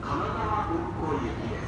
川運行行きです。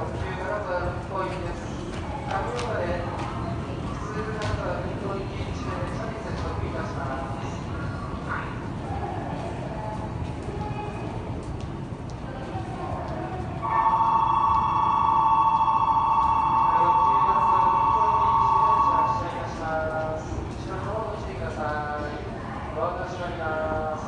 ご案内します。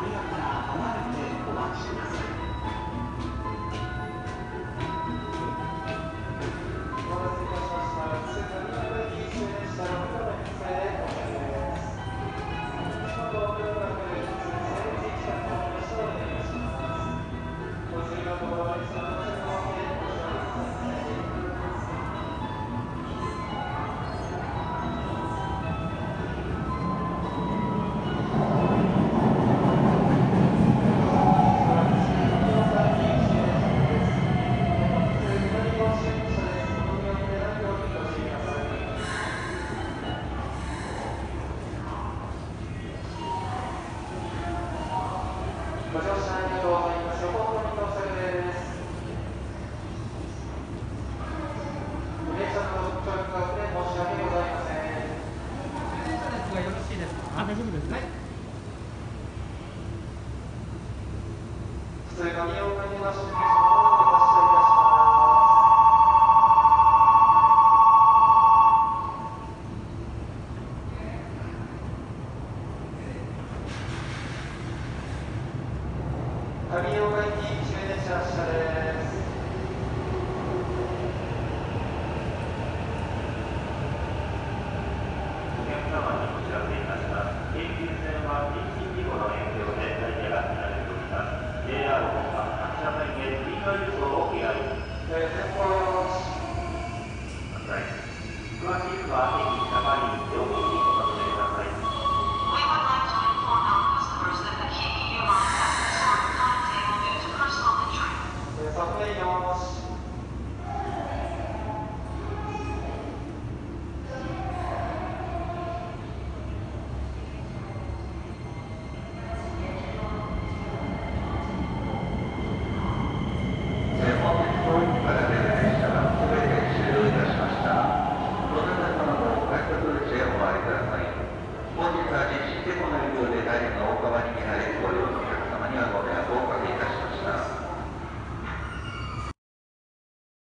扉から離れてお待ちくださいあ、大丈夫です。はい。普通紙をし旅終電車車です。Okay. right.